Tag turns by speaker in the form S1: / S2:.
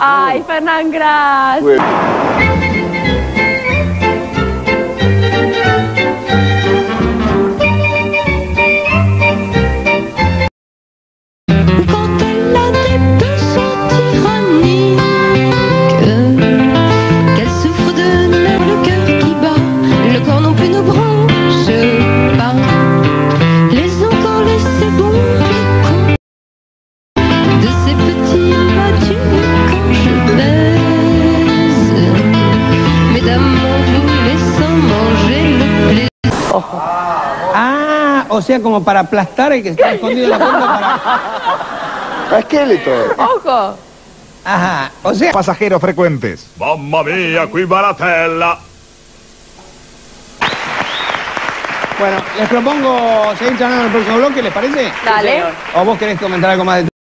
S1: Ay, Fernán, gracias.
S2: Plaisir.
S3: Ah, o sea, como para aplastar el que está escondido en la puerta para...
S4: A Skeletor.
S1: Ojo.
S3: Ajá, o sea...
S5: Pasajeros frecuentes.
S6: Mamma mia, qui baratella!
S3: Bueno, les propongo seguir charlando en el próximo bloque, ¿les parece?
S1: Dale.
S3: ¿O vos querés comentar algo más de